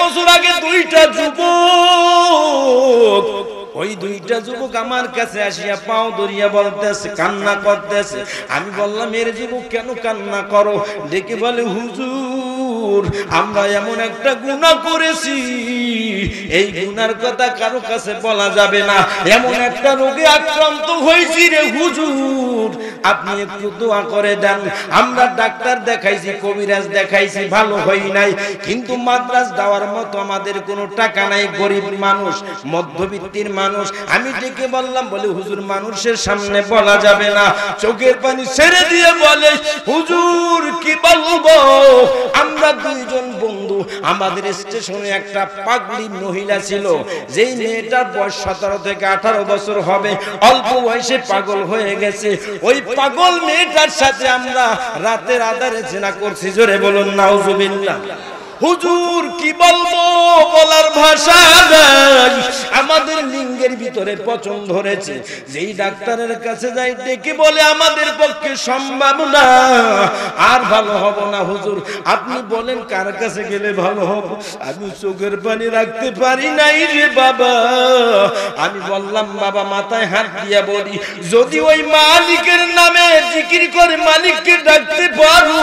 বছর আগে দুইটা যুবক। ওই দুইটা যুবক আমার কাছে আসিয়া পাও দরিয়া বলতেছে, কান্না করতেছে। আমি বললাম, এর যুবক কেন কান্না করো? ডেকে বলে, হুজুর আমরা এমন একটা গুনাহ করেছি। এই গুনার কথা কারও কাছে বলা যাবে না। এমন একটা রোগে আক্রান্ত হয়েছি রে হুজুর। আপনি একটু দোয়া করে দেন। আমরা ডাক্তার দেখাইছি, কবিরাজ দেখাইছি, ভালো হই নাই। কিন্তু দেওয়ার মতো আমাদের কোনো টাকা নাই, গরিব মানুষ, মধ্যবিত্তির মানুষ। আমি ডেকে বললাম, বলে, হুজুর, মানুষের সামনে বলা যাবে না। চোখের পানি ছেড়ে দিয়ে বলে, হুজুর, কি বলব? আমরা দুইজন বন্ধু, আমাদের স্টেশনে একটা পাগলি মহিলা ছিল, যেই মেয়েটার বয়স সতেরো থেকে আঠারো বছর হবে, অল্প বয়সে পাগল হয়ে গেছে। ওই পাগল মেয়েটার সাথে আমরা রাতের আধারে চেনা করছি, জোরে বলুন, নাউজুবিল্লাহ। হুজুর কি বলব? বলার ভাষা নাই। আমাদের লিঙ্গের ভিতরে পচন ধরেছে। যেই ডাক্তারের কাছে যাই ডেকে বলে আমাদের পক্ষে সম্ভব না। আর ভালো হব না হুজুর। আপনি বলেন কার কাছে গেলে ভালো হব? আমি চোখের পানি রাখতে পারি নাই রে বাবা। আমি বললাম, বাবা, মাথায় হাত দিয়া বলি, যদি ওই মালিকের নামে জিকির করে মালিককে ডাকতে পারো,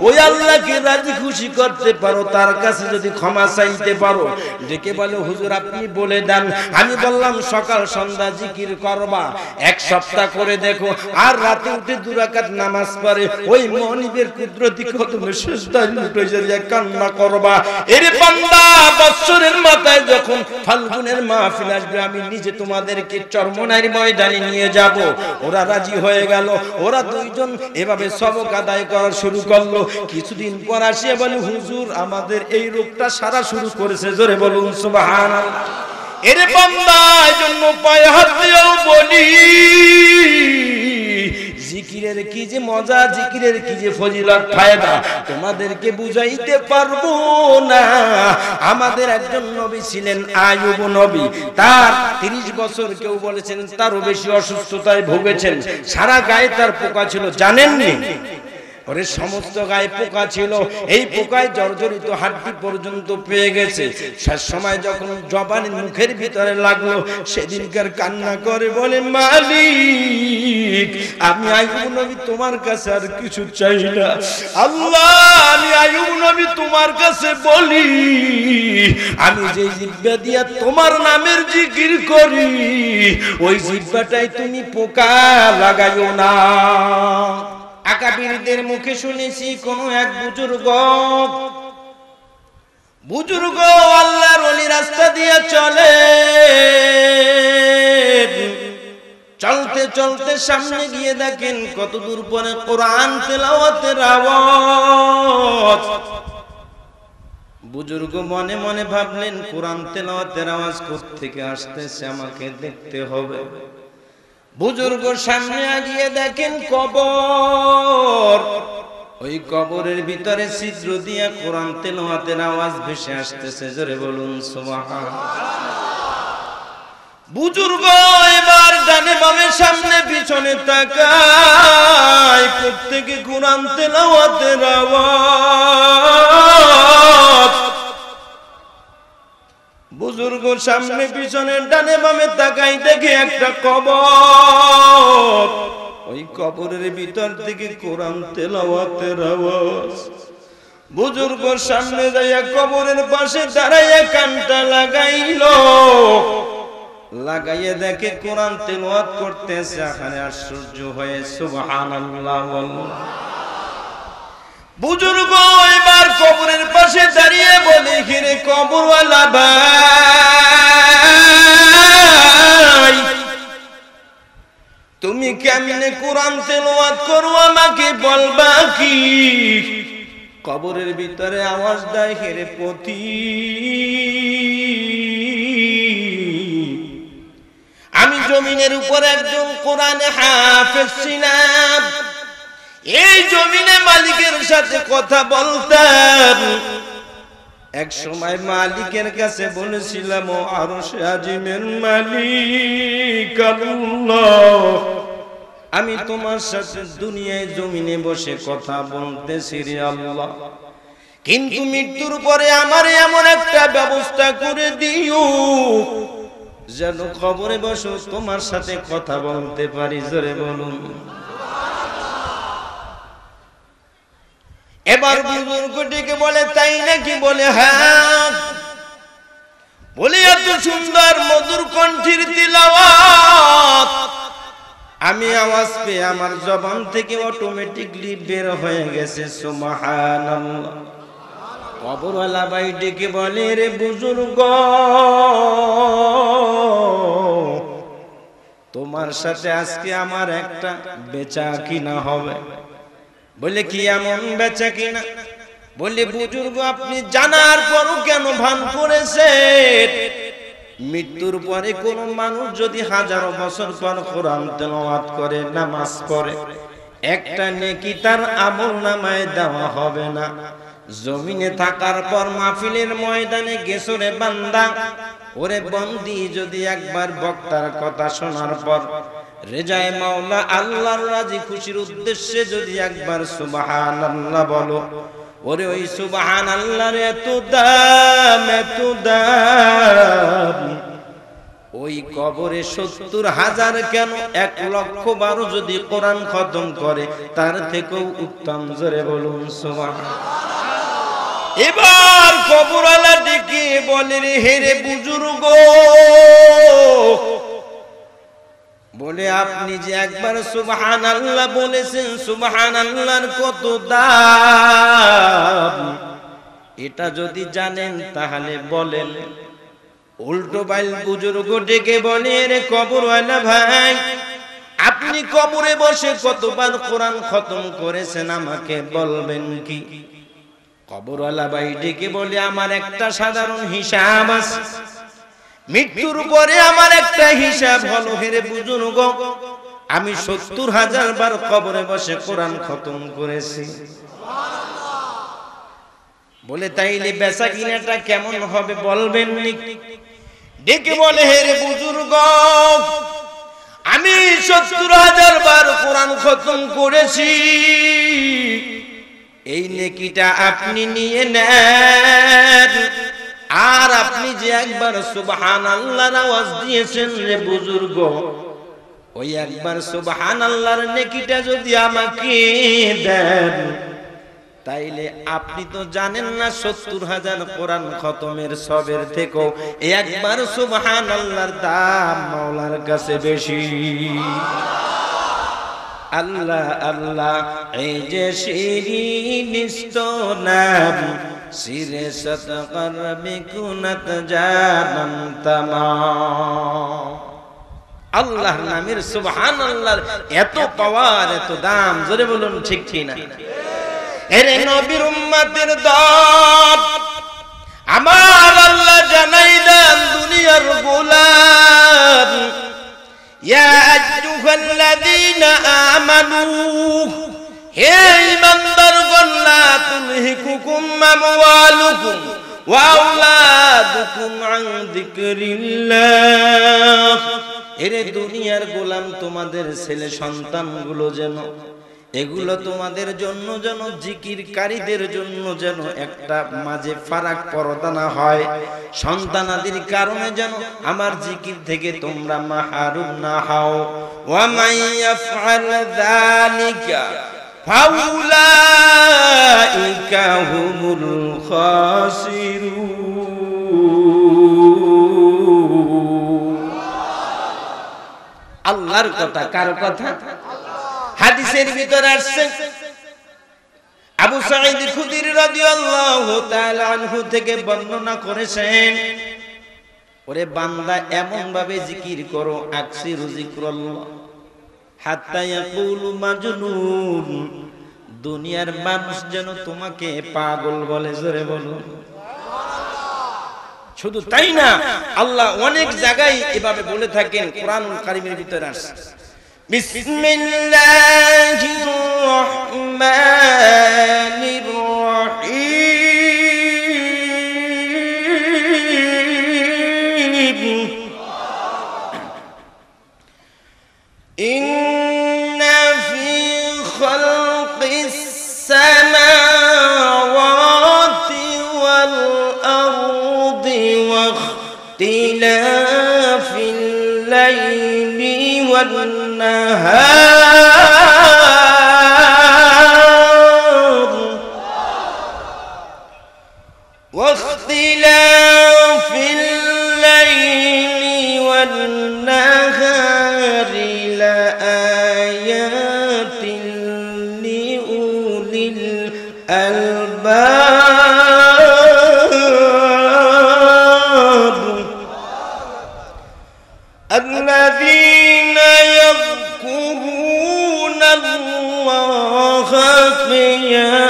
ওই আল্লাহকে রাজি খুশি করতে পারো তার কাছে যদি ক্ষমা চাইতে পারো। ডেকে বলে, হুজুর, আপনি বলে দেন। আমি বললাম, সকাল সন্ধ্যা জিকির করবা। এক সপ্তাহ করে দেখো, আর রাতে উঠে দুরাকাত নামাজ পড়ে। ওই মনিবের কুদরতি কদমে শেষদায় লুটে যে কান্না করবা। এর বান্দা, বৎসরের মাথায় যখন ফাল্গুনের মাহফিল আসবে, আমি নিজে তোমাদেরকে চরমনাইর ময়দানে নিয়ে যাব। ওরা রাজি হয়ে গেল। ওরা দুইজন এভাবে সবক আদায় করা শুরু করল। কিছুদিন পর আসিয়া বলে, হুজুর আমাদের এই রোগটা সারা শুরু করেছে। জোরে বলুন, সুবহানাল্লাহ। এর বান্দা জন্য পায়ে বলি। জিকিরের কি যে মজা, জিকিরের কি যে ফজিলত, ফায়দা, তোমাদেরকে বুঝাইতে পারব না। আমাদের একজন নবী ছিলেন আয়ুব নবী। তার 30 বছর কেউ বলেছেন, তারও বেশি অসুস্থতায় ভুগেছেন। সারা গায়ে তার পোকা ছিল, জানেননি? ওরে সমস্ত গায়ে পোকা ছিল। এই পোকায় জর্জরিত হাড্ডি পর্যন্ত পেয়ে গেছে। শেষ সময় যখন জবানের মুখের ভিতরে লাগল, সেদিনকার কান্না করে বলে, মালিক, আমি আইয়ুব নবী তোমার কাছে আর কিছু চাই না। আল্লাহ, আমি আইয়ুব নবী তোমার কাছে বলি, আমি যে জিব্বা দিয়া তোমার নামের জিকির করি, ওই জিব্বাটাই তুমি পোকা লাগাইও না। আকাবিরদের মুখে শুনেছি কোন এক বুজুর্গ। বুজুর্গ আল্লাহর ওলি রাস্তা দিয়ে চলে। চলতে চলতে সামনে গিয়ে দেখেন কত দূর পরে কোরআন তেলাওয়াতের আওয়াজ। বুজুর্গ মনে মনে ভাবলেন, কোরআন তেলাওয়াতের আওয়াজ থেকে আসতেছে? আমাকে দেখতে হবে। বুজুর্গ সামনে আগিয়ে দেখেন কবর। ওই কবরের ভিতরে ছিদ্র দিয়া কোরআন তেলাওয়াতের আওয়াজ ভেসে আসতেছে, জোরে বলুন বুজুর্গ এবার ডানে বামে সামনে পিছনে তাকায়, প্রত্যেকে কোরআন তেলাওয়াতের আওয়াজ। সামনে পিছনে ডানে বামে তাকাই দেখে একটা কবর। ওই কবরের ভিতর থেকে কোরআন তেলাওয়াতের আওয়াজ। বুজুর্গ সামনে যাইয়া কবরের পাশে দাঁড়াইয়া কানটা লাগাইল। লাগাইয়া দেখে কোরআন তেলাওয়াত করতেছে, এখানে আশ্চর্য হয়ে, সুবহানাল্লাহ। বুজুর্গ এবার কবরের পাশে দাঁড়িয়ে বলে ঘিরে কবরওয়ালা ভাই, তুমি কেমনে কোরআন তেলাওয়াত করো, আমাকে বলবা কি? কবরের ভিতরে আওয়াজ দেয়, হেরে পতি, আমি জমিনের উপর একজন কোরআনে হাফেজ ছিলাম। এই জমিনে মালিকের সাথে কথা বলতাম এক সময় মালিকের কাছে বলেছিলাম, ও আরও আজিমের মালিক আমি তোমার সাথে দুনিয়ায় জমিনে বসে কথা বলতেছি রে আল্লাহ। কিন্তু মৃত্যুর পরে আমার এমন একটা ব্যবস্থা করে দিও, যেন খবরে বসো তোমার সাথে কথা বলতে পারি। জোরে বলুন। এবার বুজুর্গটিকে বলে তাই নাকি বলে হ্যাঁ বলে এত সুন্দর মধুর কণ্ঠীর তিলাওয়াত। আমি আওয়াজ পেয়ে আমার জবান থেকে অটোমেটিকলি বের হয়ে গেছে সুবহানাল্লাহ। কবরওয়ালা ভাই ডেকে বলে রে বুজুর্গ তোমার সাথে আজকে আমার একটা বেচা কিনা হবে। বলে কি এমন বেচা কিনা? বলে, বুজুর্গ, আপনি জানার পরও কেন ভান করেছেন? মৃত্যুর পরে কোন মানুষ যদি হাজারো বছর পর কোরআন তেলাওয়াত করে, নামাজ পড়ে, একটা নেকি তার আমল নামায় দেওয়া হবে না। জমিনে থাকার পর মাহফিলের ময়দানে গেছরে বান্দা। ওরে বন্দি যদি একবার বক্তার কথা শোনার পর রেজায় মাওলা আল্লাহর রাজি খুশির উদ্দেশ্যে যদি একবার সুবহানাল্লাহ বলো, ওরে ওই সুবাহান আল্লাহর এত দাম এত দাম। ওই কবরে সত্তর হাজার কেন? এক লক্ষ বারো যদি কোরআন খতম করে, তার থেকেও উত্তম জোরে বলুন সুবহান এবার কবরালা ডেকে বলে, রে হেরে বুজুর্গ বলে আপনি যে একবার সুবহান আল্লাহ বলেছেন সুবহান আল্লাহর কত দাম? এটা যদি জানেন তাহলে বলেন। উল্টো বাইল বুজুর্গ ডেকে বলে রে কবর কবরওয়ালা ভাই, আপনি কবরে বসে কতবার কোরআন খতম করেছেন আমাকে বলবেন কি? কবরওয়ালা ভাই ডেকে বলে, আমার একটা সাধারণ হিসাব আছে। মৃত্যুর পরে আমার একটা হিসাব হলো হেরে বুজুর্গ, আমি সত্তর হাজার বার কবরে বসে কোরআন খতম করেছি। বলে, তাইলে বেচা কিনাটা কেমন হবে বলবেন ডেকে বলে হেরে বুজুর্গ, আমি সত্তর হাজার বার কোরআন খতম করেছি। এই নেকিটা আপনি নিয়ে নেন। আর আপনি যে একবার সুবহান আল্লাহর আওয়াজ দিয়েছেন রে বুজুর্গ, ওই একবার সুবহান আল্লাহর নেকিটা যদি আমাকে দেন, তাইলে আপনি তো জানেন না সত্তর হাজার কোরআন খতমের সবের থেকেও একবার সুবহান আল্লাহর দাম মাওলার কাছে বেশি। আল্লাহ আল্লাহ, এই যে শিরিনিষ্ট নাম সিরে সতকর বিকুনত জানান তামাম আল্লাহ নামের সুবহান আল্লাহর এত পাওয়ার, এত দাম, জোরে বলুন ঠিক ঠিক না? এরে নবীর উম্মতের দল, আমার আল্লাহ জানাই দেন দুনিয়ার গোলাম। ইয়া আইয়ুহাল্লাযীনা আমানু। হে ঈমানদারগণ লা তুলহিকুম আমওয়ালুকুম ওয়া আওলাদুকুম আন দুনিয়ার গোলাম, তোমাদের ছেলে সন্তানগুলো যেন, এগুলো তোমাদের জন্য যেন, জিকিরকারীদের জন্য যেন একটা মাঝে ফারাক পরদা না হয়। সন্তানাদির কারণে যেন আমার জিকির থেকে তোমরা মাহারুম না হও। ওয়া মাইয়াফআল যালিকা ফাউলাইকা হুমুল খাসিরুন। আল্লাহর কথা, কার কথা? হাদিসের ভিতরে আসছে। আবু সাঈদ খুদরি রাদিয়াল্লাহু তাআলা আনহু থেকে বর্ণনা করেছেন, ওরে বান্দা এমন ভাবে জিকির করো, আকসিরু ইয়াকুলু মাজনুন দুনিয়ার মানুষ যেন তোমাকে পাগল বলে জোরে বলুন শুধু তাই না আল্লাহ অনেক জায়গায় এভাবে বলে থাকেন কোরআনুল কারীমের ভিতরে আসছে بسم الله الرحمن الرحيم إن والنهار يا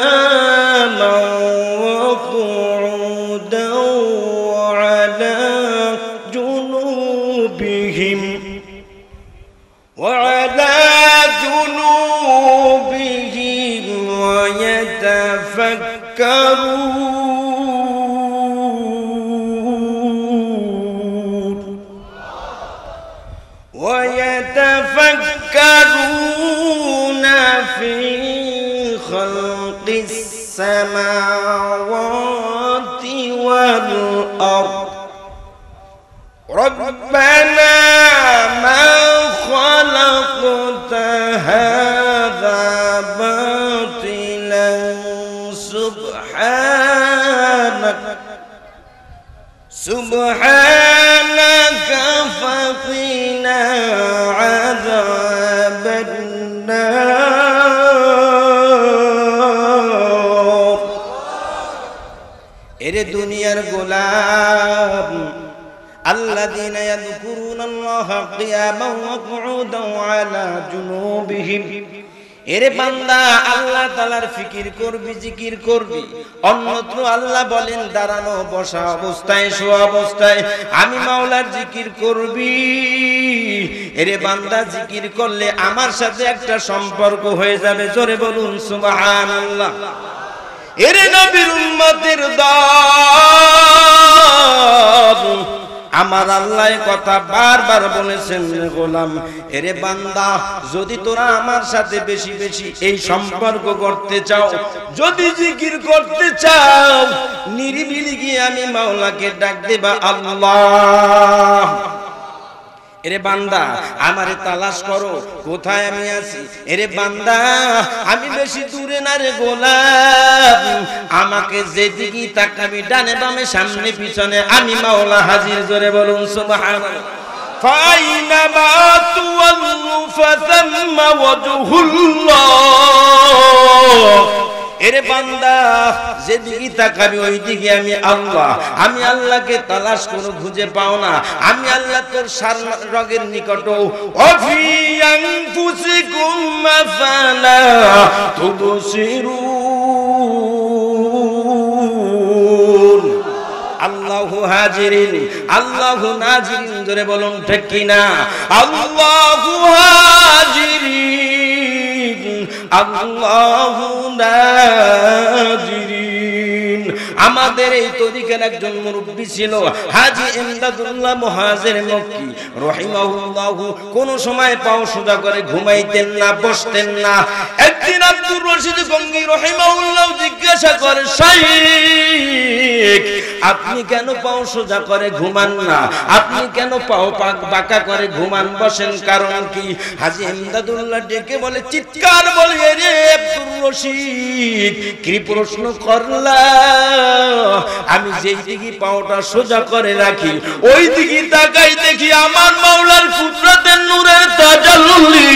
السماوات والأرض. ربنا ما خلقت هذا باطلا سبحانك. سبحانك فقنا দুনিয়ার গোলাম الذين يذكرون الله قياما وقعودا وعلى جنوبهم এরে বান্দা আল্লাহ তালার ফিকির করবি জিকির করবি অন্যত্র আল্লাহ বলেন দাঁড়ানো বসা অবস্থায় শোয়া অবস্থায় আমি মাওলার জিকির করবি এরে বান্দা জিকির করলে আমার সাথে একটা সম্পর্ক হয়ে যাবে জোরে বলুন সুবহানাল্লাহ এরে নবীর উম্মতের দল আমার আল্লাহ কথা বারবার বলেছেন গোলাম। এরে বান্দা, যদি তোরা আমার সাথে বেশি বেশি এই সম্পর্ক করতে চাও, যদি জিকির করতে চাও, নিরিবিলি গিয়ে আমি মাওলাকে ডাক দেবা আল্লাহ। এরে বান্দা, আমারে তালাশ করো, কোথায় আমি আছি? এরে বান্দা, আমি বেশি দূরে না রে গোলাপ আমাকে যেদিকে তাকাবি ডানে বামে, সামনে পিছনে, আমি মাওলা হাজির, জোরে বলুন সুবহানাল্লাহ। ফাইনামা তুওয়াল্লু ফাসাম্মা ওয়াজহুল্লাহ। এরে বান্দা যেদিকে তাকাবি ওই দিকে আমি আল্লাহ। আমি আল্লাহকে তালাশ কোনো খুঁজে পাও না। আমি আল্লাহ তোর সার রগের নিকট অফি আনফুসিকুম মাফালা তুবসিরুন আল্লাহু হাজিরিন। আল্লাহু নাজিরিন ধরে বলুন, ঠিক কিনা? আল্লাহু হাজিরিন। আল্লাহু নাজিরিন আমাদের এই তরিকার একজন মুরব্বী ছিল হাজি এমদাদুল্লাহ মুহাজির মক্কি। রহিমাহুল্লাহ কোন সময় পাও সোজা করে ঘুমাইতেন না, বসতেন না। একদিন আব্দুর রশিদ গঙ্গি রহিমাহুল্লাহ জিজ্ঞাসা করে, শাইখ, আপনি কেন পাও সোজা করে ঘুমান না? আপনি কেন পাও পাক বাঁকা করে ঘুমান? বসেন, কারণ কি? হাজি এমদাদুল্লাহ ডেকে বলে, চিৎকার বলে রে আব্দুর রশিদ, কি প্রশ্ন করলা? আমি যেই দিকে পাওটা সোজা করে রাখি, ওই দিকে তাকাই দেখি আমার মাওলার কুদরতের নূরের তাজাল্লি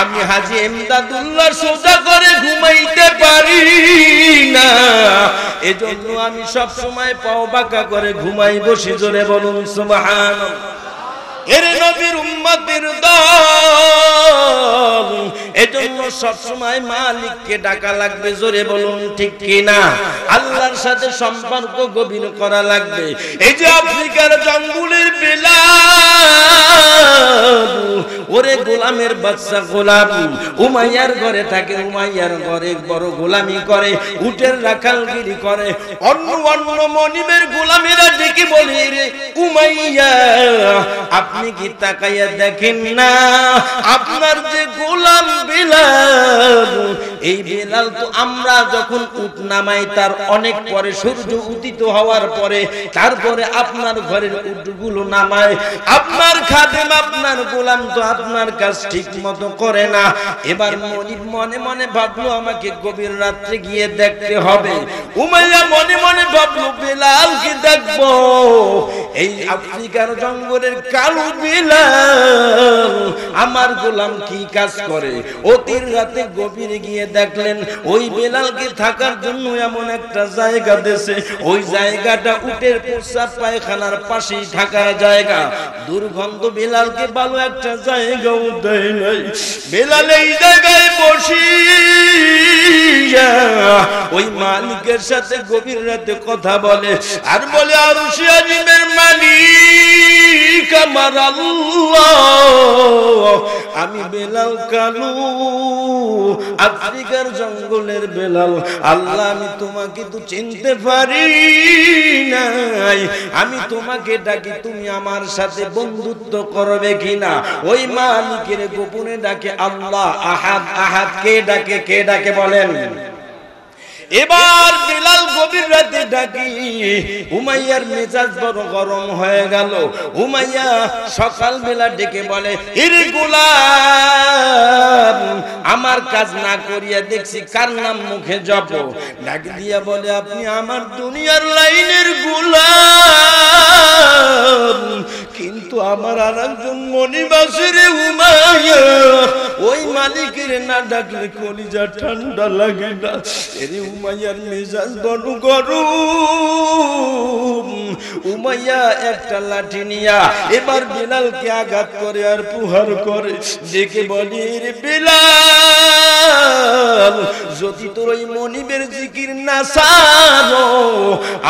আমি হাজি এমদাদুল্লাহ সোজা করে ঘুমাইতে পারি না। এজন্য আমি সব সময় পাও বাঁকা করে ঘুমাই বসি জোরে বলুন, সুবহানাল্লাহ। এর নবীর উম্মতের দল। এজন্য সব সময় মালিককে ডাকা লাগবে, জোরে বলুন ঠিক কি না আল্লাহর সাথে সম্পর্ক গভীর করা লাগবে। এই যে আফ্রিকার জঙ্গলের বেলা ওরে গোলামের বাচ্চা গোলাম। উমাইয়ার ঘরে থাকে, উমাইয়ার ঘরে বড় গোলামি করে, উটের রাখালগিরি করে। অন্য অন্য মনিমের গোলামেরা ডেকে বলি রে, উমাইয়া আপনি কি তাকাইয়া দেখেন না? আপনার যে গোলাম বিলাল এই বেলাল তো আমরা যখন উঠ নামাই, তার অনেক পরে সূর্য উদিত হওয়ার পরে তারপরে আপনার ঘরের উটগুলো নামায়। আপনার খাদেম, আপনার গোলাম তো আপনার কাজ ঠিক মতো করে না। এবার মনি মনে মনে ভাবলো, আমাকে গভীর রাত্রে গিয়ে দেখতে হবে। উমাইয়া মনে মনে ভাবলো, বেলালকে দেখব। এই আফ্রিকার জঙ্গলের কালো বেলাল, আমার গোলাম কি কাজ করে? অতির রাতে গভীরে গিয়ে দেখলেন ওই বেলালকে থাকার জন্য এমন একটা জায়গা দেশে। ওই জায়গাটা উটের প্রস্রাব পায়খানার পাশেই থাকার জায়গা। দুর্গন্ধ বেলালকে ভালো একটা জায়গাও দেয় নাই। বেলাল এই জায়গায় বসি ওই মালিকের সাথে গভীর রাতে কথা বলে, আর বলে আরুষি মালিক আমার আল্লাহ। আমি বেলাল কালু আফ্রিকার জঙ্গলের বেলাল, আল্লাহ, আমি তোমাকে তো চিনতে পারি নাই। আমি তোমাকে ডাকি, তুমি আমার সাথে বন্ধুত্ব করবে কিনা? ওই মালিকের গোপনে ডাকে আল্লাহ, আহাদ আহাদ, কে ডাকে কে ডাকে বলেন? এবার বিলাল গভীর রাতে ডাকি, উমাইয়ার মেজাজ বড় গরম হয়ে গেল। উমাইয়া সকাল বেলা ডেকে বলে আমার কাজ না করিয়া দেখছি কার নাম মুখে জপ। ডাক দিয়া বলে, আপনি আমার দুনিয়ার লাইনের গোলাম কিন্তু আমার আর একজন মনিবাসের উমাইয়া, ওই মালিকের না ডাকলে কলিজা ঠান্ডা লাগে না। এরে উমাইয়ার মেজাজ বড় গরম। উমাইয়া একটা লাঠি নিয়া এবার বেলালকে আঘাত করে আর পুহার করে। দেখে বলি বেলাল, যদি তোর ওই মনিবের জিকির না সারো,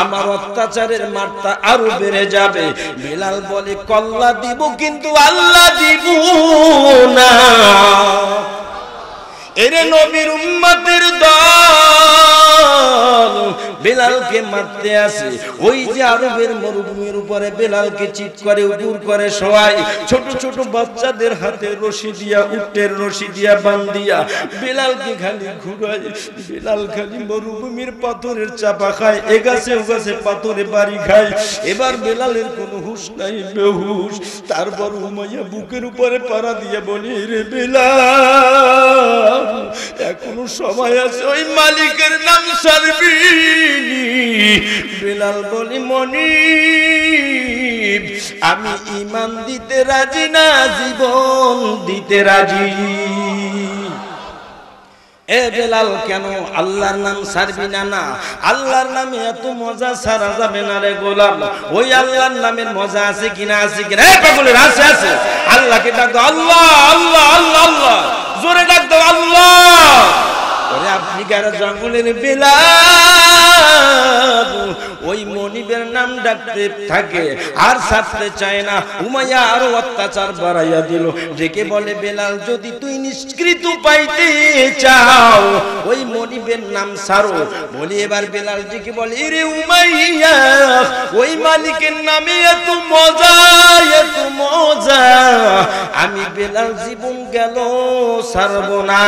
আমার অত্যাচারের মাত্রা আরও বেড়ে যাবে। বেলাল বলে কল্লা দিব কিন্তু আল্লাহ দিব না। এরে নবীর বেলালকে মারতে আসে। ওই যে আরবের মরুভূমির উপরে বেলালকে চিৎ করে উপুর করে সবাই, ছোট ছোট বাচ্চাদের হাতে রশি দিয়া, উটের রশি দিয়া বান্দিয়া বেলালকে খালি ঘুরায়, বেলাল খালি মরুভূমির পাথরের চাপা খায়, এ গাছে ও পাথরে বাড়ি খায়। এবার বেলালের কোনো হুশ নাই, বেহুশ। তারপর উমাইয়া বুকের উপরে পাড়া দিয়ে বলি, রে বেলাল, এখনও সময় আছে, ওই মালিকের নাম সারবিনি বেলাল বলি মনি আমি ইমান দিতে রাজি না, জীবন দিতে রাজি। এ বেলাল, কেন আল্লাহর নাম ছাড়বি না না? আল্লাহর নামে এত মজা সারা যাবে না রে গোলাম। ওই আল্লাহর নামের মজা আছে কিনা আছে কিনা? এ পাগলের আছে আছে। আল্লাহকে ডাকতো আল্লাহ আল্লাহ আল্লাহ আল্লাহ। জোরে ডাকতো আল্লাহ। ওরে আফ্রিকার জঙ্গলের বেলাল ওই মনিবের নাম ডাকতে থাকে, আর ছাড়তে চায় না। উমাইয়া আরও অত্যাচার বাড়াইয়া দিল। ডেকে বলে, বেলাল, যদি তুই নিষ্কৃত পাইতে চাও, ওই মনিবের নাম সারো বলি, এবার বেলাল ডেকে বলে রে উমাইয়া, ওই মালিকের নামে এত মজা এত মজা। আমি বেলাল জীবন গেল সারব না।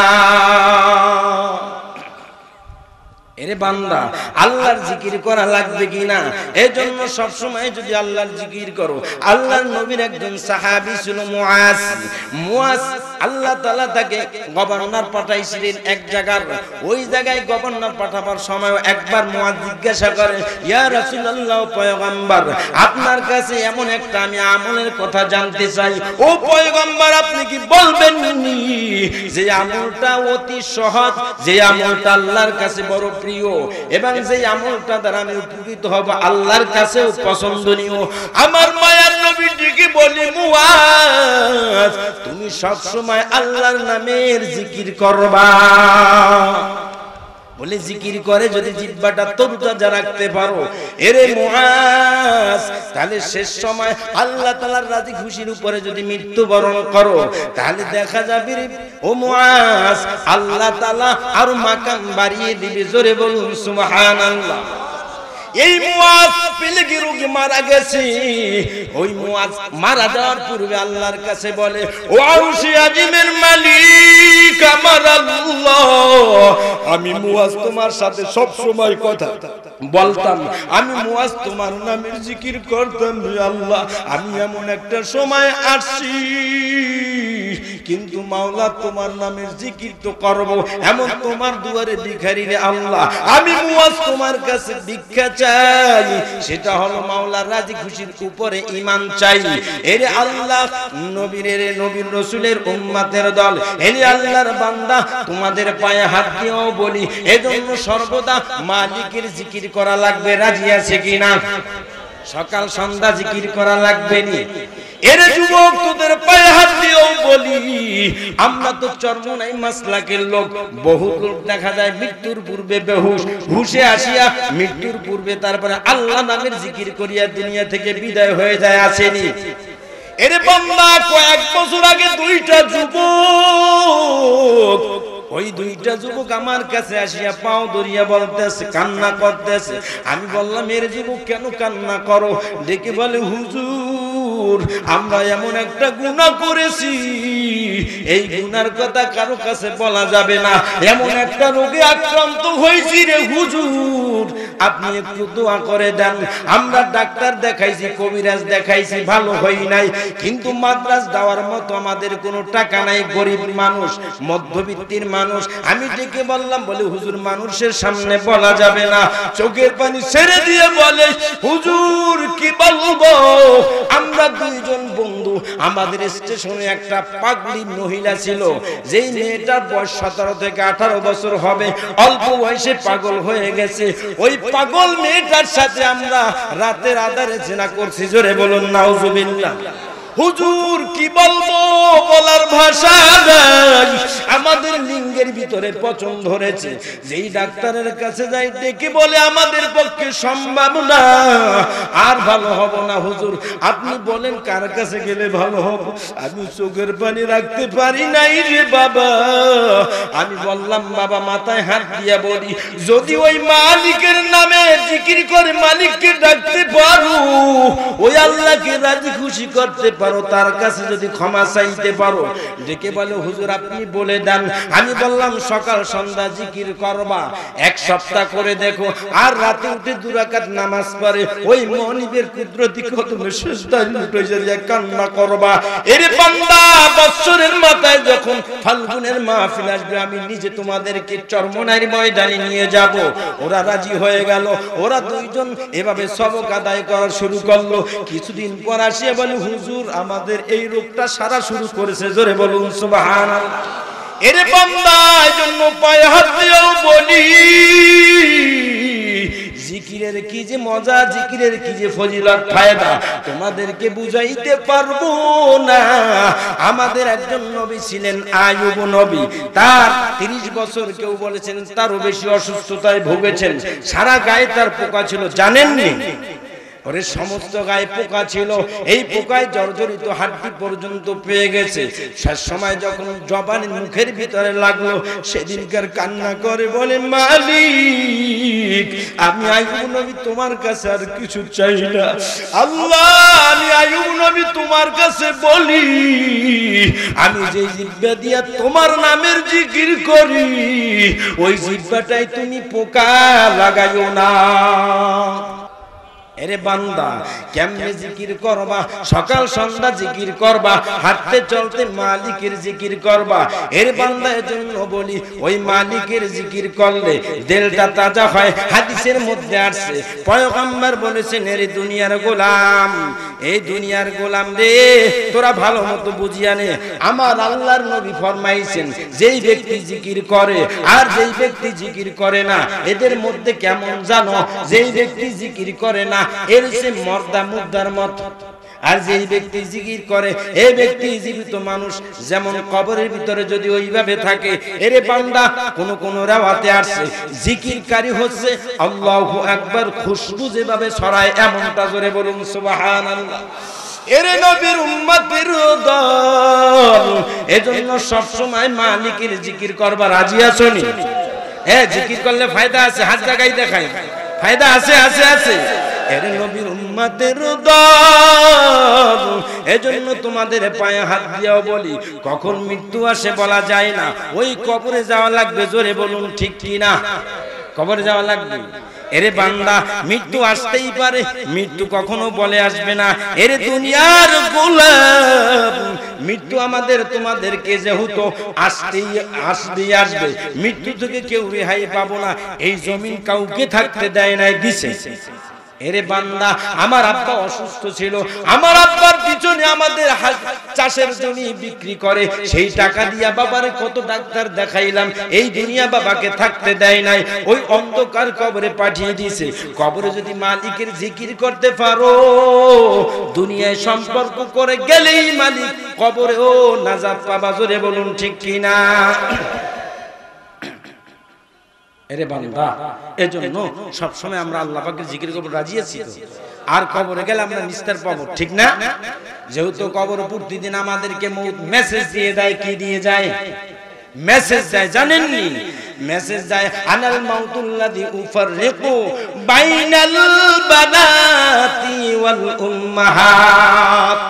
এরে বান্দা, আল্লাহর জিকির করা লাগবে কিনা এই জন্য সবসময় যদি আল্লাহর জিকির করো, আল্লাহর নবীর একজন সাহাবি ছিল মুআজ। মুআজ আল্লাহ তাআলা তাকে গভর্নর পাঠাইছিলেন এক জায়গার। ওই জায়গায় গভর্নর পাঠাবার সময় একবার মুআজ জিজ্ঞাসা করে, ইয়া রাসূলুল্লাহ পয়গম্বর, আপনার কাছে এমন একটা আমি আমলের কথা জানতে চাই। ও পয়গম্বর, আপনি কি বলবেন যে আমলটা অতি সহজ, যে আমলটা আল্লাহর কাছে বড় প্রিয়। এবং যে আমলটা দ্বারা আমি উপকৃত হব, আল্লাহর কাছেও পছন্দনীয়। আমার মায়ার নবী ঠিকই বলি মুয়াজ তুমি সব সময় আল্লাহর নামের জিকির করবা। বলে জিকির করে যদি জিব্বাটা তরুতাজা রাখতে পারো। এরে মুআজ তাহলে শেষ সময় আল্লাহ তাআলার রাজি খুশির উপরে যদি মৃত্যুবরণ করো, তাহলে দেখা যাবে ও মুআজ আল্লাহ তাআলা আর মাকাম বাড়িয়ে দিবে। জোরে বলুন, সুবহানাল্লাহ। এই মুয়াজ পিলকি রোগী মারা গেছে। ওই মুয়াজ মারা যাওয়ার পূর্বে আল্লাহর কাছে বলে, ও আউসি আজিমের মালিক, আমার আল্লাহ, আমি মুয়াজ তোমার সাথে সব সময় কথা বলতাম। আমি মুয়াজ তোমার নামের জিকির করতাম রে আল্লাহ, আমি এমন একটা সময় আসছি, কিন্তু মাওলা তোমার নামের জিকির তো করব, এমন তোমার দুয়ারে ভিখারি রে আল্লাহ, আমি মুয়াজ তোমার কাছে ভিক্ষা চাই। সেটা হলো মাওলার রাজি খুশির উপরে ইমান চাই। এরে আল্লাহ, নবীর নবীর রসুলের উম্মাদের দল। এরে আল্লাহর বান্দা, তোমাদের পায়ে হাত দিয়েও বলি, এজন্য সর্বদা মালিকের জিকির করা লাগবে, রাজি আছে কিনা? সকাল সন্ধ্যা জিকির করা লাগবে নি। এর যুবক তোদের পায়ে হাত দিয়েও বলি আমরা তো চর্ম নাই মাসলাকের লোক। বহু লোক দেখা যায় মৃত্যুর পূর্বে বেহুশ। হুশে আসিয়া মৃত্যুর পূর্বে তারপরে আল্লাহ নামের জিকির করিয়া দুনিয়া থেকে বিদায় হয়ে যায় আসেনি। এর বান্দা কয়েক বছর আগে দুইটা যুবক ওই দুইটা যুবক আমার কাছে আসিয়া পাও দরিয়া বলতেছে, কান্না করতেছে। আমি বললাম, এর যুবক কেন কান্না করো? ডেকে বলে, হুজুর আমরা এমন একটা গুনাহ করেছি। এই গুনার কথা কারও কাছে বলা যাবে না। এমন একটা রোগে আক্রান্ত হয়েছি রে হুজুর। আপনি একটু দোয়া করে দেন। আমরা ডাক্তার দেখাইছি, কবিরাজ দেখাইছি, ভালো হই নাই। কিন্তু দেওয়ার মতো আমাদের কোনো টাকা নাই, গরিব মানুষ, মধ্যবিত্তির মানুষ। আমি ডেকে বললাম, বলে, হুজুর, মানুষের সামনে বলা যাবে না। চোখের পানি ছেড়ে দিয়ে বলে, হুজুর, কি বলব? আমরা দুইজন বন্ধু। আমাদের স্টেশনে একটা পাগলি মহিলা ছিল। যেই মেয়েটার বয়স সতেরো থেকে আঠারো বছর হবে। অল্প বয়সে পাগল হয়ে গেছে। ওই পাগল মেয়েটার সাথে আমরা রাতের আধারে চেনা করছি। জোরে বলুন, নাউজুবিল্লাহ। হুজুর কি বলব? বলার ভাষা নাই। আমাদের লিঙ্গের ভিতরে পচন ধরেছে। যেই ডাক্তারের কাছে যাই ডেকে বলে আমাদের পক্ষে সম্ভব না। আর ভালো হব না হুজুর। আপনি বলেন কার কাছে গেলে ভালো হব? আমি চোখের পানি রাখতে পারি নাই রে বাবা। আমি বললাম, বাবা, মাথায় হাত দিয়া বলি, যদি ওই মালিকের নামে জিকির করে মালিককে ডাকতে পারো, ওই আল্লাহকে রাজি খুশি করতে পারো তার কাছে যদি ক্ষমা চাইতে পারো। ডেকে বলে, হুজুর, আপনি বলে দেন। আমি বললাম, সকাল সন্ধ্যা জিকির করবা। এক সপ্তাহ করে দেখো, আর রাতে উঠে দুরাকাত নামাজ পড়ে। ওই মনিবের কুদরতি কদমে সেজদায় উঠে যাইয়া কান্না করবা। এরে বান্দা বৎসরের মাথায় যখন ফাল্গুনের মাহফিল আসবে, আমি নিজে তোমাদেরকে চরমনার ময়দানে নিয়ে যাব। ওরা রাজি হয়ে গেল। ওরা দুইজন এভাবে সবক আদায় করা শুরু করল। কিছুদিন পর আসিয়ে বলে, হুজুর আমাদের এই রোগটা সারা শুরু করেছে। জোরে বলুন, সুবহানাল্লাহ। এর বান্দা জন্য পায়ে হাত বলি, জিকিরের কি যে মজা, জিকিরের কি যে ফজিলত, ফায়দা, তোমাদেরকে বুঝাইতে পারব না। আমাদের একজন নবী ছিলেন আয়ুব নবী। তার 30 বছর কেউ বলেছেন, তারও বেশি অসুস্থতায় ভুগেছেন। সারা গায়ে তার পোকা ছিল, জানেননি? ওরে সমস্ত গায়ে পোকা ছিল। এই পোকায় জর্জরিত হাড্ডি পর্যন্ত পেয়ে গেছে। শেষ সময় যখন জবানের মুখের ভিতরে লাগল, সেদিনকার কান্না করে বলে, মালিক, আমি আইয়ুব নবী তোমার কাছে আর কিছু চাই না। আল্লাহ, আমি আইয়ুব নবী তোমার কাছে বলি, আমি যে জিব্বা দিয়া তোমার নামের জিকির করি, ওই জিব্বাটাই তুমি পোকা লাগাইও না। এরে বান্দা, কেমনে জিকির করবা? সকাল সন্ধ্যা জিকির করবা, হাঁটতে চলতে মালিকের জিকির করবা। এর বান্দা, এজন্য বলি, ওই মালিকের জিকির করলে দিলটা তাজা হয়, হাদিসের মধ্যে আসছে। পয়গম্বর বলেছেন, এরে দুনিয়ার গোলাম, এই দুনিয়ার গোলাম রে, তোরা ভালো মতো বুঝিয়া নে। আমার আল্লাহর নবী ফরমাইছেন, যেই ব্যক্তি জিকির করে, আর যেই ব্যক্তি জিকির করে না, এদের মধ্যে কেমন জানো? যেই ব্যক্তি জিকির করে না এর সে মর্দা মুদ্রার মত। আর যে ব্যক্তি জিকির করে, এই ব্যক্তি জীবিত মানুষ, যেমন কবরের ভিতরে যদি ওইভাবে থাকে, এরে বান্দা, কোন কোন রাওয়াতে আসছে, জিকিরকারী হচ্ছে, আল্লাহু আকবার খুশবু যেভাবে ছড়ায়, এমনটা জোরে বলুন, সুবহানাল্লাহ। এরে নবীর উম্মতের দল, এজন্য সব সময় মালিকের জিকির করবা রাজি আছো নি? হ্যাঁ জিকির করলে ফায়দা আছে, হাত জায়গায় দেখায় ফায়দা আছে আছে আছে। এর নবীর উম্মতের দল। এজন্য তোমাদের পায়ে হাত দিয়াও বলি, কখন মৃত্যু আসে বলা যায় না। ওই কবরে যাওয়া লাগবে, জোরে বলুন ঠিক কি না কবরে যাওয়া লাগবে? এরে বান্দা, মৃত্যু আসতেই পারে, মৃত্যু কখনো বলে আসবে না। এরে দুনিয়ার গোলাপ, মৃত্যু আমাদের, তোমাদেরকে যেহেতু আসতেই আসতেই আসবে। মৃত্যু থেকে কেউ রেহাই পাবো না। এই জমিন কাউকে থাকতে দেয় নাই, দিছে। এরে বান্দা, আমার আব্বা অসুস্থ ছিল। আমার আব্বার পিছনে আমাদের চাষের জমি বিক্রি করে। সেই টাকা দিয়া বাবারে কত ডাক্তার দেখাইলাম। এই দুনিয়া বাবাকে থাকতে দেয় নাই। ওই অন্ধকার কবরে পাঠিয়ে দিয়েছে কবরে যদি মালিকের জিকির করতে পারো, দুনিয়ায় সম্পর্ক করে গেলেই মালিক কবরে ও নাজাত পাবা। জোরে বলুন ঠিক কিনা? এরে বান্দা, এজন্য সব সময় আমরা আল্লাহ পাকের জিকির করব রাজি আছি তো। আর কবরে গেলে আমরা নিস্তার পাবো, ঠিক না? যেহেতু কবর প্রতিদিন আমাদেরকে মেসেজ দিয়ে দেয়, কি দিয়ে যায়? মেসেজ দেয়, জানেননি? মেসেজ দেয়, আনাল মাউতুল্লাযী উফাররিকু বাইনাল বানাতি ওয়াল উম্মাহাত।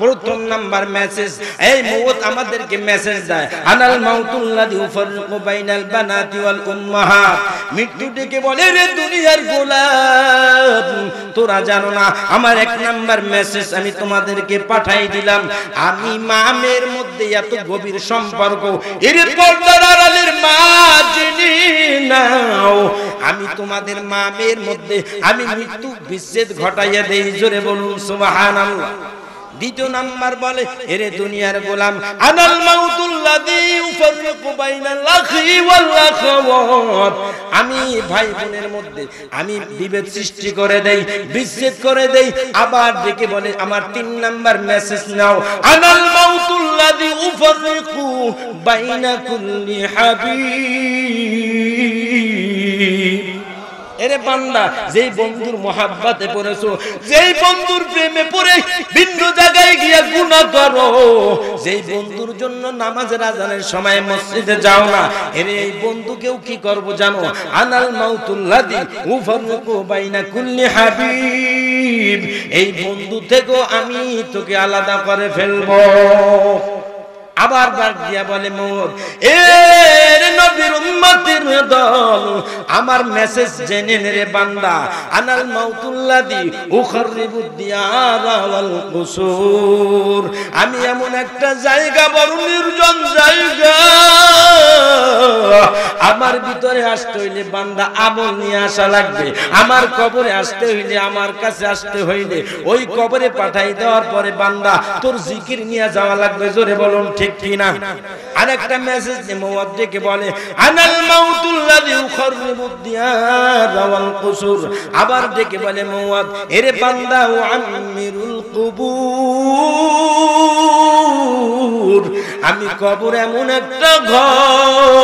প্রথম নাম্বার মেসেজ এই মৌত আমাদেরকে মেসেজ দেয়। আনাল মাউতুল্লাযী উফাররিকু বাইনাল বানাতি ওয়াল উম্মাহাত মৃত্যু ডেকে বলে, রে দুনিয়ার গোলাম তোরা জানো না, আমার এক নাম্বার মেসেজ আমি তোমাদেরকে পাঠাই দিলাম। আমি মামের মধ্যে এত গভীর সম্পর্ক, এর পর্দার আড়ালের মা জেনে নাও, আমি তোমাদের মামের মধ্যে, আমি মৃত্যু বিচ্ছেদ ঘটাইয়া দেই, জোরে বলুন, সুবহানাল্লাহ। দ্বিতীয় নাম্বার বলে এরে দুনিয়ার গোলাম আনাল মাউতুল্লাযী ইউফাররিকু বাইনাল আখি ওয়াল আখাওয়াত। আমি ভাই বোনের মধ্যে আমি বিভেদ সৃষ্টি করে দেই বিচ্ছেদ করে দেই আবার ডেকে বলে আমার তিন নাম্বার মেসেজ নাও। আনাল মাউতুল্লাযী ইউফাররিকু বাইনা কুল্লি হাবিব। এরে বান্দা, যেই বন্ধুর মহাব্বাতে পড়েছো, যেই বন্ধুর প্রেমে পড়ে ভিন্ন জায়গায় গিয়া গুনাহ করো, যেই বন্ধুর জন্য নামাজের আজানের সময় মসজিদে যাও না, এরে এই বন্ধুকেও কি করব জানো? আনাল মাউতুল্লাদি উফারুকু বাইনা কুল্লি হাবিব, এই বন্ধু থেকেও আমি তোকে আলাদা করে ফেলব। আবার ডাক দিয়া বলে, মোর এর নবীর উম্মতের দল, আমার মেসেজ জেনে রে বান্দা। আনাল মাউতুল্লাদি উখরিবু দিয়ার ওয়াল কুসুর। আমি এমন একটা জায়গা, বড় নির্জন জায়গা। আমার ভিতরে আসতে হইলে বান্দা আমল নিয়ে আসা লাগবে। আমার কবরে আসতে হইলে, আমার কাছে আসতে হইলে, ওই কবরে পাঠাই দেওয়ার পরে বান্দা তোর জিকির নিয়ে যাওয়া লাগবে। জোরে বলুন, ঠিক কিনা? আরেকটা মেসেজ যে মুওয়াজ্জিকে বলে, আনাল দিয়ার ওয়াল কুসুর। আবার ডেকে বলে মুওয়াদ এরে বান্দা, ও কুবুর, আমি কবর এমন একটা ঘর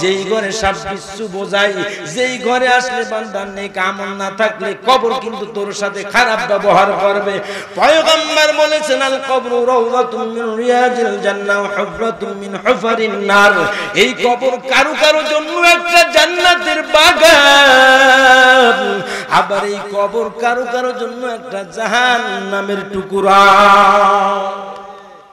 যেই ঘরে সব কিছু বোঝাই, যেই ঘরে আসলে বান্দার নেই কামন না থাকলে কবর কিন্তু তোর সাথে খারাপ ব্যবহার করবে। পয়গম্বর বলেছেন, আল কবর রাউযাতুম মিন রিয়াজিল জান্নাহ হুফরাতুম মিন হুফারিন নার। এই কবর কারও কারও জন্য একটা জান্নাতের বাগান। আবার এই কবর কারও কারও জন্য একটা জাহান্নামের টুকরা।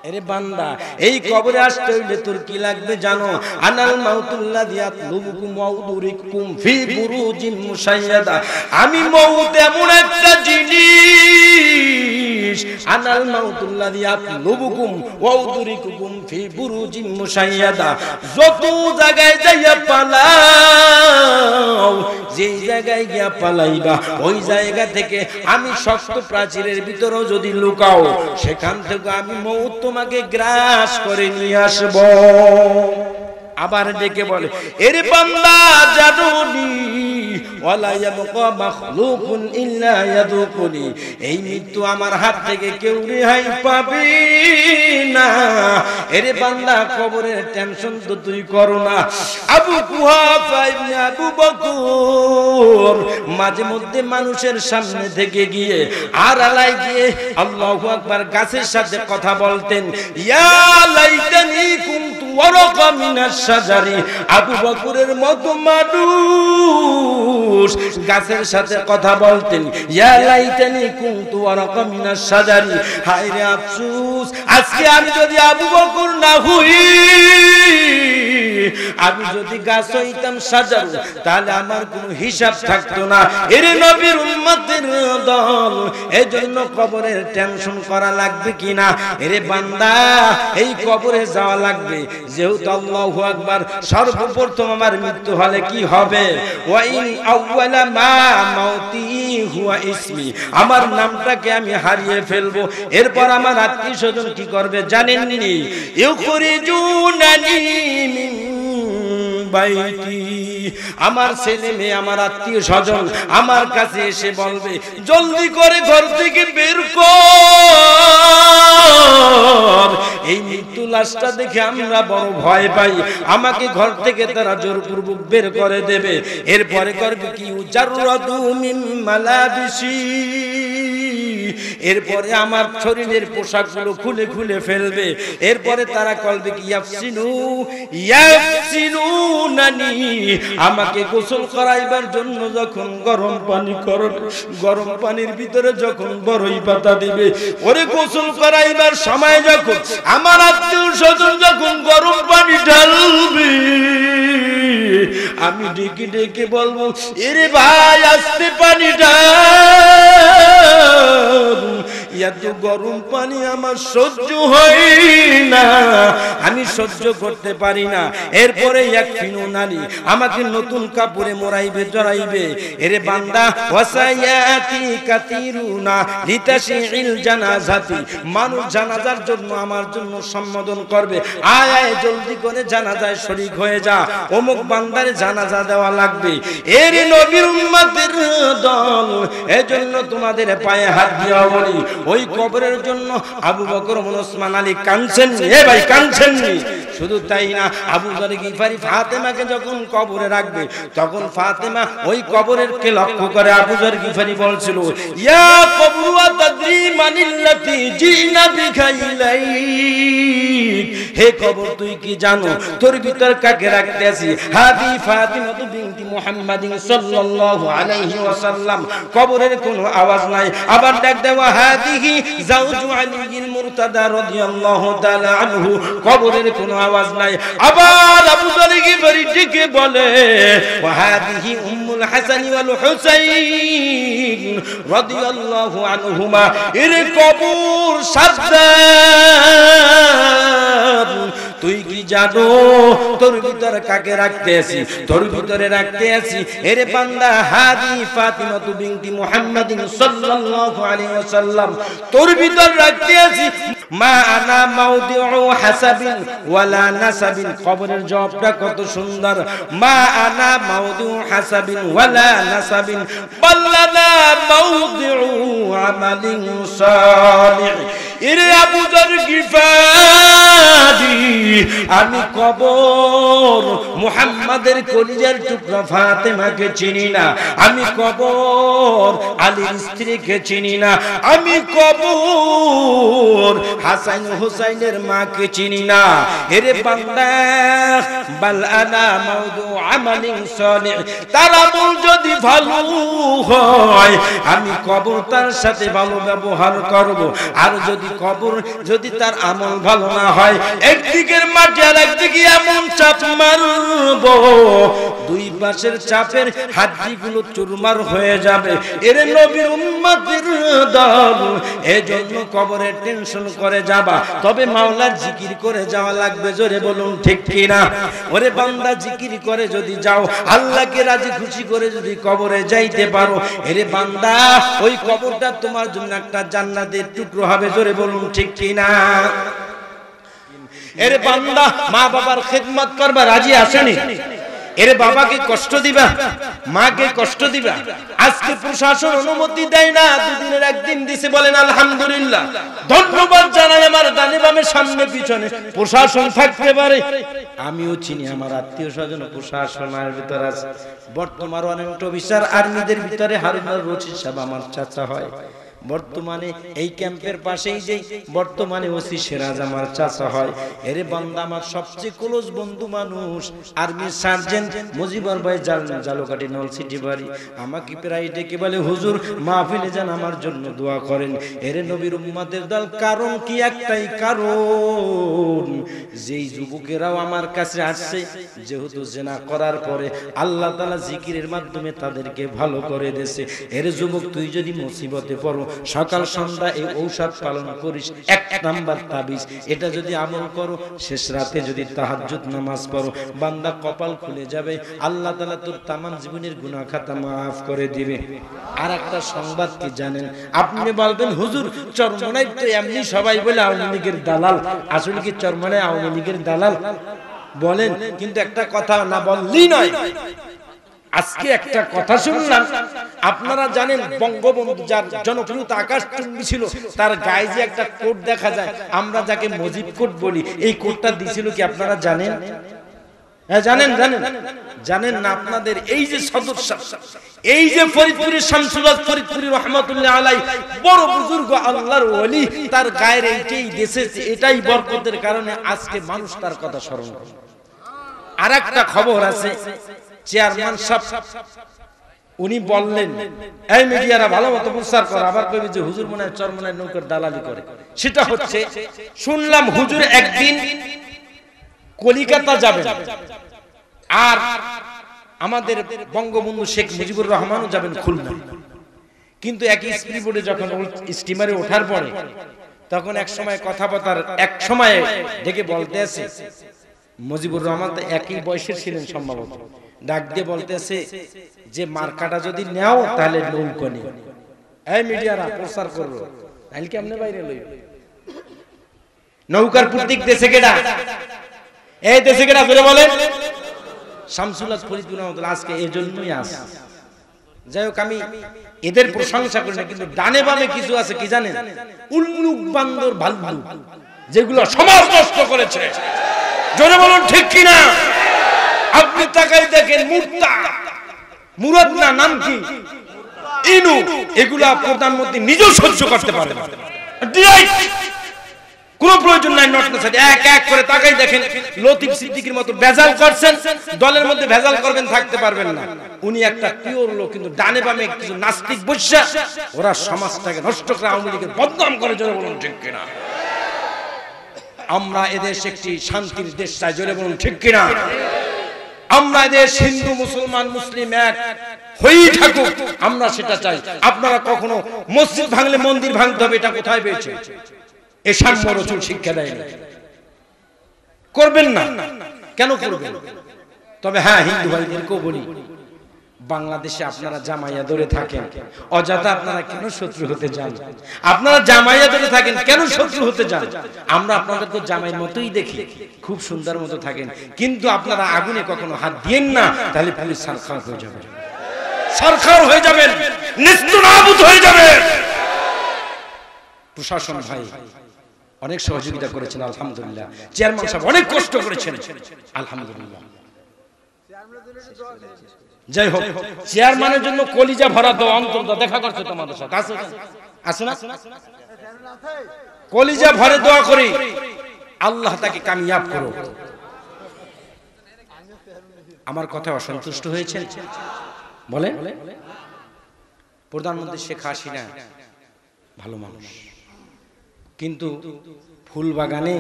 এরে বান্দা এই কবরে আসতে হইলে তোর কি লাগবে জানো? আনাল মাউতুল্লাহ দিয়াত লুবুকুম ওয়াউদুরিকুম ফি বুরুজিন মুশাইয়াদা। আমি মউত এমন একটা জিনিস আনাল মাউতুল্লাহ দিয়াত লুবুকুম ওয়াউদুরিকুম ফি মুশাইয়াদা। যত জায়গায় যাইয়া পালাও, যেই জায়গায় গিয়া পালাইবা, ওই জায়গা থেকে আমি শক্ত প্রাচীরের ভিতরেও যদি লুকাও, সেখান থেকে আমি মৌত তোমাকে গ্রাস করে নিয়ে আসব। আবার ডেকে বলে, এর বান্দা জানুনি ওয়ালা ইয়াবকা এই মৃত্যু আমার হাত থেকে কেউ রেহাই পাবে না। এরে বান্দা, কবরের টেনশন তো তুই করো না। আবু কুহাফা ইবনে আবু বকর মাঝে মধ্যে মানুষের সামনে থেকে গিয়ে আর আলাই গিয়ে আল্লাহু আকবার গাছের সাথে কথা বলতেন, ইয়া লাইতানি কুনতু ওয়ারাকা মিনাশ শাজারি আবু বকুরের মতো মানুষ। গাছের সাথে কথা বলতেন, ইয়া লাইতানি কুনতু ওয়ারাকা মিনাশ সাজারি। হায় রে আফসোস, আজকে আমি যদি আবু বকুর না হই আমি যদি গাছ হইতাম সাজারু তাহলে আমার কোনো হিসাব থাকতো না। এর নবীর উম্মতের দল, এজন্য কবরের টেনশন করা লাগবে কিনা? এরে বান্দা, এই কবরে যাওয়া লাগবে। যেহেতু আল্লাহু আকবার, সর্বপ্রথম আমার মৃত্যু হলে কি হবে? ওয়াইন আউয়ালা মা মাউতি হুয়া ইসমি। আমার নামটাকে আমি হারিয়ে ফেলব। এরপর আমার আত্মীয় স্বজন কি করবে জানেন জানেননি? ইউখরিজুনানি মিন বাইতি আমার ছেলে মেয়ে, আমার আত্মীয় স্বজন আমার কাছে এসে বলবে, জলদি করে ঘর থেকে বের কর। এই মৃত্যু লাশটা দেখে আমরা বড় ভয় পাই। আমাকে ঘর থেকে তারা জোরপূর্বক বের করে দেবে। এরপরে করবে কি? উজারুরাদু মিন মালাবিসি। এরপরে আমার শরীরের পোশাকগুলো খুলে খুলে ফেলবে। এরপরে তারা কলবে কি, ইয়াফসিনু ইয়াফসিনু নানি, আমাকে গোসল করাইবার জন্য যখন গরম পানি করো গরম পানির ভিতরে যখন বড়ই পাতা দিবে, ওরে গোসল করাইবার সময় যখন আমার আত্মীয় স্বজন যখন গরম পানি ঢালবে, আমি ডেকে ডেকে বলব, এরে ভাই, আসতে পানি Amo এত গরম পানি আমার সহ্য হয় না। আমি সহ্য করতে পারি না। এরপরে এক ফিনু নারী আমাকে নতুন কাপড়ে মোড়াইবে, জড়াইবে। এরে বান্দা, ওয়াসায়াতি কাতিরুনা লিতাশিল জানাজাতি। মানুষ জানাজার জন্য আমার জন্য সম্বোধন করবে। আয় আয়, জলদি করে জানাজায় শরীক হয়ে যা। অমুক বান্দারে জানাজা দেওয়া লাগবে। এর নবীর উম্মতের দল, এজন্য তোমাদের পায়ে হাত দিয়া বলি। ওই কবরের জন্য আবু বকর ওসমান আলী কাঁদছেন। এ ভাই কাঁদছেন শুধু তাই না, আবু জর গিফারি ফাতেমাকে যখন কবরে রাখবে, তখন ফাতেমা ওই কবরের কে লক্ষ্য করে আবু জর গিফারি বলছিল, ইয়া কবরুয়া তাদরি মানিল্লাতি জিনা বিখাইলাই হে কবর, তুই কি জানো, তোর ভিতর কাকে রাখতে আছি? হাদি ফাতিমা তু বিনতি মুহাম্মাদিন সাল্লাল্লাহু আলাইহি ওয়াসাল্লাম। কবরের কোনো আওয়াজ নাই। আবার ডাক দেওয়া, হাদিহি জাওজু আলীল মুরতাদা রাদিয়াল্লাহু তাআলা আনহু। কবরের কোনো আওয়াজ নাই। আবার আবু জারি গিফারি ডেকে বলে ওয়া হাদিহি হাসান ওয়াল হুসাইন রাদিয়াল্লাহু আনহুমা, এর কবর সাদ্দার তুই কি জানো, তোর ভিতরে কাকে রাখতে আছি? তোর ভিতরে রাখতে আছি এরে বান্দা হাদি ফাতিমা তু বিনতি মুহাম্মাদিন সাল্লাল্লাহু আলাইহি ওয়াসাল্লাম। তোর ভিতর রাখতে আছি মা আনা মাউদিউ হাসাবিন ওয়ালা নাসাবিন। কবরের জবাবটা কত সুন্দর। মা আনা মাউদিউ হাসাবিন ওয়ালা নাসাবিন বাল্লানা মাউদিউ আমালিন সালিহ এরে আবু যর গিফারি আমি কবর মুহাম্মাদের কলিজার টুকরা ফাতেমাকে চিনি না। আমি কবর আলীর স্ত্রীকে চিনি না। আমি কবর হাসান হুসাইনের মাকে চিনি না। এরে বাল আনা মাউদু তার আমল যদি ভালো হয়, আমি কবর তার সাথে ভালো ব্যবহার করব। আর যদি কবর, যদি তার আমল ভালো না হয় একদিকের মাটি আর একদিকে এমন চাপ মারব। দুই পাশের চাপের হাড্ডিগুলো চুরমার হয়ে যাবে। এর নবীর উম্মতের দল, এজন্য কবরের টেনশন করে যাবা। তবে মাওলার জিকির করে যাওয়া লাগবে, জোরে বলুন ঠিক কিনা? ওরে বান্দা, জিকির করে যদি যাও, আল্লাহকে রাজি খুশি করে যদি কবরে যাইতে পারো। এরে বান্দা, ওই কবরটা তোমার জন্য একটা জান্নাতের টুকরো হবে, জোরে বলুন ঠিক কিনা? এরে বান্দা, মা বাবার খেদমত করবা, রাজি আসেনি? এর বাবাকে কষ্ট দিবা, মাকে কষ্ট দিবা। আজকে প্রশাসন অনুমতি দেয় না, দুদিনের একদিন দিছে বলেন, আলহামদুলিল্লাহ। ধন্যবাদ জানাই আমার ডানে বামে সামনে, পিছনে। প্রশাসন থাকতে পারে। আমিও চিনি, আমার আত্মীয় স্বজন প্রশাসনের ভিতর আছে। বর্তমান অনেক বিচার আর্মিদের ভিতরে হারুনার রচিদ সাহেব, আমার চাচা হয়। বর্তমানে এই ক্যাম্পের পাশেই যে বর্তমানে ওসি সিরাজ আমার চাচা হয়, এরে বান্দা আমার সবচেয়ে ক্লোজ বন্ধু মানুষ আর্মি সার্জেন্ট মুজিবর ভাই জাল জালোকাটি নল সিটি বাড়ি। আমাকে প্রায় ডেকে বলে, হুজুর, মাহফিলে যান, আমার জন্য দোয়া করেন। এরে নবীর উম্মাদের দল, কারণ কি একটাই কারণ, যেই যুবকেরাও আমার কাছে আসছে, যেহেতু জেনা করার পরে আল্লাহ তালা জিকিরের মাধ্যমে তাদেরকে ভালো করে দেছে এর যুবক, তুই যদি মুসিবতে পড়ো সকাল সন্ধ্যা এই ঔষধ পালন করিস, এক নাম্বার তাবিজ। এটা যদি আমল করো, শেষ রাতে যদি তাহাজ্জুদ নামাজ পড়ো, বান্দা কপাল খুলে যাবে, আল্লাহ তালা তোর তামান জীবনের গুনাহ খাতা মাফ করে দিবে। আর একটা সংবাদ কি জানেন? আপনি বলবেন, হুজুর চরমনাই তো এমনি সবাই বলে আওয়ামী লীগের দালাল। আসলে কি চরমনাই আওয়ামী লীগের দালাল? বলেন, কিন্তু একটা কথা না বললেই নয়। আজকে একটা কথা শুনলাম। আপনারা জানেন, বঙ্গবন্ধু যার জনপ্রিয়তা আকাশ চুম্বি ছিল, তার গায়ে যে একটা কোট দেখা যায়, আমরা যাকে মজিব কোট বলি, এই কোটটা দিছিল কি আপনারা জানেন? হ্যাঁ জানেন জানেন। জানেন না আপনাদের, এই যে সদর এই যে ফরিদপুরের শামসুল্লাহ ফরিদপুরি রহমতুল্লাহ বড় বুজুর্গ আল্লাহর ওলি, তার গায়ের এইটাই দেশে, এটাই বরকতের কারণে আজকে মানুষ তার কথা স্মরণ করে। আর একটা খবর আছে চেয়ারম্যান সাহেব, উনি বললেন, এই মিডিয়ারা ভালো মতো প্রচার করে। আবার কবি যে, হুজুর মনে চরমনায় নৌকার দালালি করে। সেটা হচ্ছে, শুনলাম হুজুর একদিন কলিকাতা যাবে আর আমাদের বঙ্গবন্ধু শেখ মুজিবুর রহমানও যাবেন খুলনা। কিন্তু একই স্পিডবোর্ডে যখন স্টিমারে ওঠার পরে, তখন এক সময় কথাবার্তার এক সময়ে ডেকে বলতে আছে, মুজিবুর রহমান তো একই বয়সের ছিলেন সম্ভবত। ডাক দিয়ে বলতেছে যে, মার্কাটা যদি নেও, তাহলে নৌকা নিও। এই মিডিয়ারা, প্রচার করব তাহলে কেমনে বাইরে লই নৌকার প্রতীক দেশে কেডা? এই দেশে কেডা ধরে বলেন শামসুল্লাহ ফরিদুর রহমতুল্লাহ আজকে এই জন্যই আস। যাই হোক, আমি এদের প্রশংসা করি না, কিন্তু ডানে বামে কিছু আছে, কি জানেন? উল্লুক বান্দর ভাল্লু যেগুলো সমাজ নষ্ট করেছে। জোরে বলুন, ঠিক কিনা? আপনি তাকাই দেখেন মুর্তা। মুরাদ না নাম কি? ইনু। এগুলা প্রধানমন্ত্রী নিজেও সহ্য করতে পারে না। কোন প্রয়োজন নাই, নট সাথে এক এক করে তাকাই দেখেন, লতিফ সিদ্দিকির মতো ভেজাল করছেন, দলের মধ্যে ভেজাল করবেন, থাকতে পারবেন না। উনি একটা পিওর লোক, কিন্তু ডানে বামে কিছু নাস্তিক বৈশ্যা। ওরা সমাজটাকে নষ্ট করে আওয়ামী লীগের বদনাম করে, জোরে বলুন ঠিক কিনা? আমরা এদেশ একটি শান্তির দেশ চাই, জোরে বলুন ঠিক কিনা? আমরা যে হিন্দু মুসলমান, মুসলিম এক, হয়েই থাকুক, আমরা সেটা চাই। আপনারা কখনো মসজিদ ভাঙলে মন্দির ভাঙতে হবে, এটা কোথায় পেয়েছে? এ সাম্য রসুল শিক্ষা দেয়নি করবেন না। কেন করবেন? তবে হ্যাঁ হিন্দু ভাইদেরকেও বলি বাংলাদেশে আপনারা জামাইয়া ধরে থাকেন। অযথা আপনারা কেন শত্রু হতে যান? আপনারা জামাইয়া ধরে থাকেন, কেন শত্রু হতে যান? আমরা আপনাদেরকে জামাইয়ের মতোই দেখি, খুব সুন্দর মতো থাকেন। কিন্তু আপনারা আগুনে কখনো হাত দিয়েন না, তাহলে পুলিশ সারখার হয়ে যাবে। সরকার হয়ে যাবেন নিস্তুনাবুদ হয়ে যাবে প্রশাসন ভাই, অনেক সহযোগিতা করেছেন, আলহামদুলিল্লাহ। চেয়ারম্যান সাহেব অনেক কষ্ট করেছেন। আলহামদুলিল্লাহ। যাই হোক, চেয়ারম্যানের জন্য কলিজা ভরা তো অন্তর দেখা করছে তোমাদের সাথে। না? কলিজা ভরে দোয়া করি, আল্লাহ তাকে কামিয়াব করো আমার কথা অসন্তুষ্ট হয়েছে? বলে? প্রধানমন্ত্রী শেখ হাসিনা ভালো মানুষ। কিন্তু ফুল বাগানে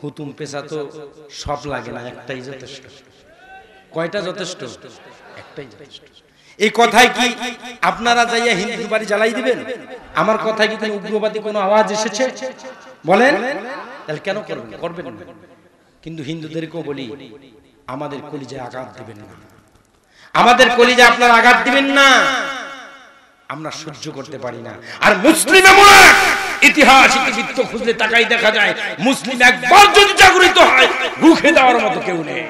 হুতুম পেশা তো সব লাগে না, একটাই যথেষ্ট। কয়টা যথেষ্ট? একটাই যথেষ্ট এই কথায় কি আপনারা যাইয়া হিন্দু বাড়ি জ্বালাই দিবেন? আমার কথায় কি কোনো উগ্রবাদী কোনো আওয়াজ এসেছে? বলেন। তাহলে কেন করবেন? করবেন কিন্তু হিন্দুদেরকেও বলি, আমাদের কলিজায় আঘাত দিবেন না। আমাদের কলিজা আপনার আঘাত দিবেন না। আমরা সহ্য করতে পারি না। আর মুসলিম এমন ইতিহাস ইতিবৃত্ত খুঁজলে তাকাই দেখা যায়, মুসলিম একবার যদি জাগরিত হয়, রুখে দেওয়ার মতো কেউ নেই।